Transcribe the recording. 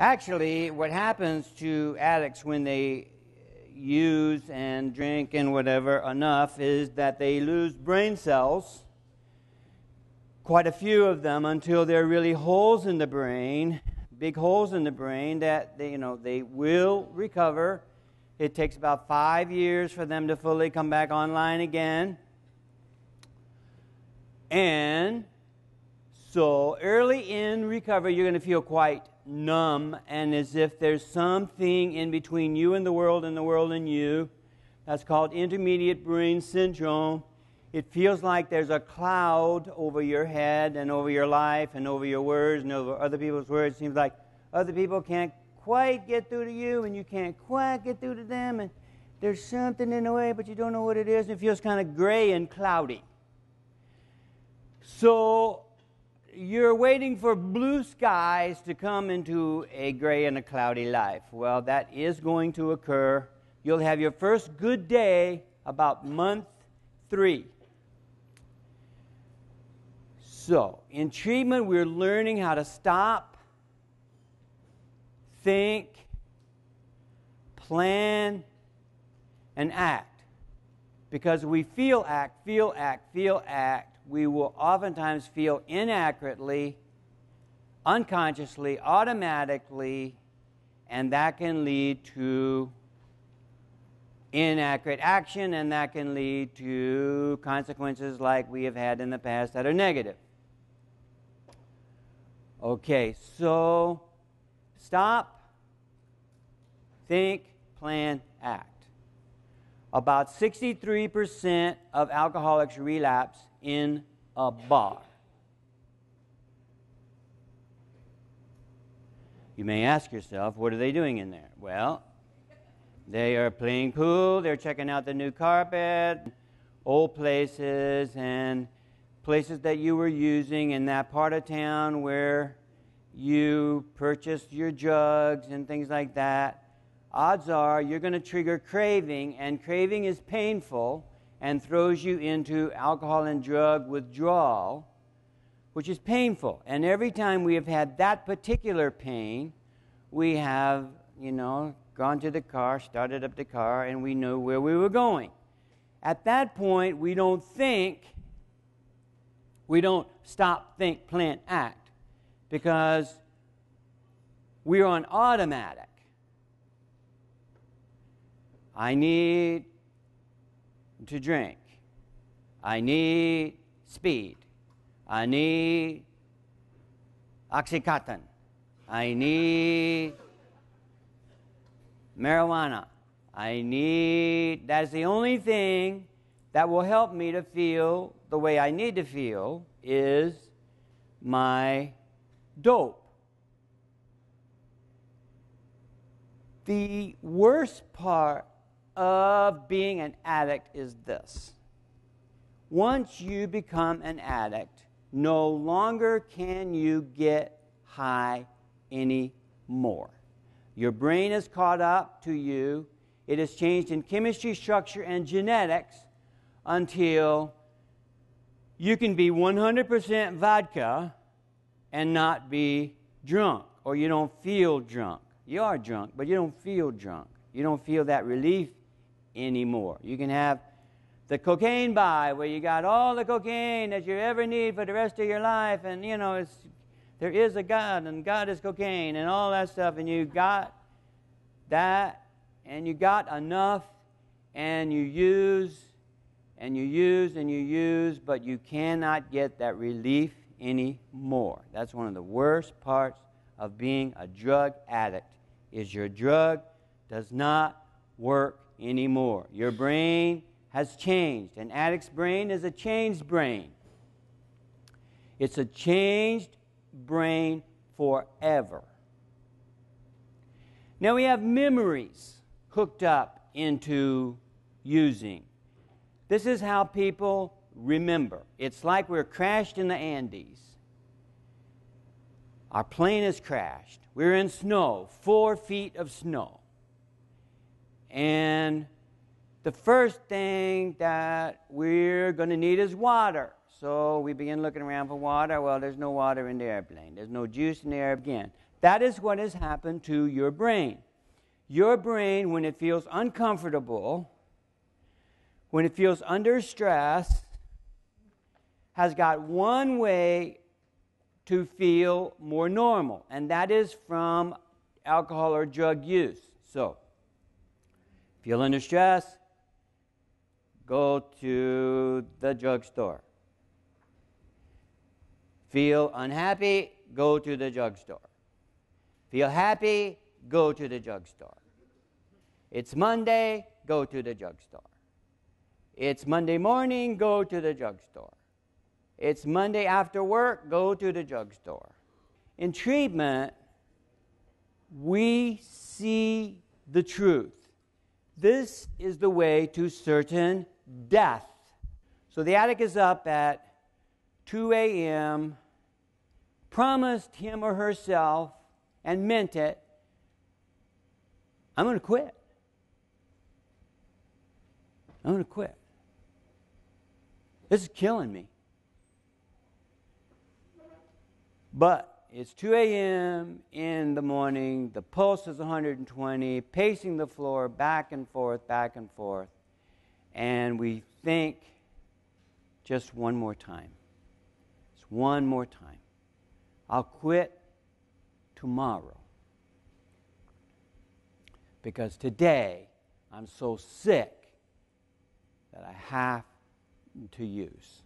Actually, what happens to addicts when they uh, use and drink and whatever enough is that they lose brain cells, quite a few of them, until there are really holes in the brain, big holes in the brain that they, you know they will recover. It takes about five years for them to fully come back online again. And so early in recovery, you're going to feel quite numb and as if there's something in between you and the world and the world and you. That's called intermediate brain syndrome. It feels like there's a cloud over your head and over your life and over your words and over other people's words. It seems like other people can't quite get through to you and you can't quite get through to them. And there's something in the way, but you don't know what it is. And it feels kind of gray and cloudy. So you're waiting for blue skies to come into a gray and a cloudy life. Well, that is going to occur. You'll have your first good day about month three. So, in treatment, we're learning how to stop, think, plan, and act. Because we feel act, feel act, feel act, we will oftentimes feel inaccurately, unconsciously, automatically, and that can lead to inaccurate action, and that can lead to consequences like we have had in the past that are negative. Okay, so stop, think, plan, act. About 63% of alcoholics relapse in a bar. You may ask yourself, what are they doing in there? Well, they are playing pool, they're checking out the new carpet, old places, and places that you were using in that part of town where you purchased your drugs and things like that. Odds are you're going to trigger craving, and craving is painful and throws you into alcohol and drug withdrawal, which is painful. And every time we have had that particular pain, we have, you know, gone to the car, started up the car, and we know where we were going. At that point, we don't think, we don't stop, think, plan, act, because we're on automatic. I need to drink. I need speed. I need Oxycontin. I need marijuana. I need, that's the only thing that will help me to feel the way I need to feel is my dope. The worst part of being an addict is this once you become an addict, no longer can you get high anymore. Your brain is caught up to you. It has changed in chemistry, structure, and genetics until you can be 100% vodka and not be drunk, or you don't feel drunk. You are drunk, but you don't feel drunk. You don't feel that relief anymore. You can have the cocaine buy where you got all the cocaine that you ever need for the rest of your life, and you know it's there is a God and God is cocaine and all that stuff, and you got that and you got enough and you use and you use and you use, but you cannot get that relief anymore. That's one of the worst parts of being a drug addict is your drug does not work anymore. Your brain has changed. An addict's brain is a changed brain. It's a changed brain forever. Now we have memories hooked up into using. This is how people remember. It's like we're crashed in the Andes. Our plane has crashed. We're in snow, four feet of snow. And the first thing that we're going to need is water. So we begin looking around for water. Well, there's no water in the airplane. There's no juice in the air again. That is what has happened to your brain. Your brain, when it feels uncomfortable, when it feels under stress, has got one way to feel more normal, and that is from alcohol or drug use. So, feel under stress, go to the drugstore. Feel unhappy, go to the drugstore. Feel happy, go to the drugstore. It's Monday, go to the drugstore. It's Monday morning, go to the drugstore. It's Monday after work, go to the drugstore. In treatment, we see the truth. This is the way to certain death. So the addict is up at 2 a.m., promised him or herself and meant it I'm going to quit. I'm going to quit. This is killing me. But it's 2 a.m. in the morning, the pulse is 120, pacing the floor back and forth, back and forth, and we think just one more time. Just one more time. I'll quit tomorrow. Because today I'm so sick that I have to use.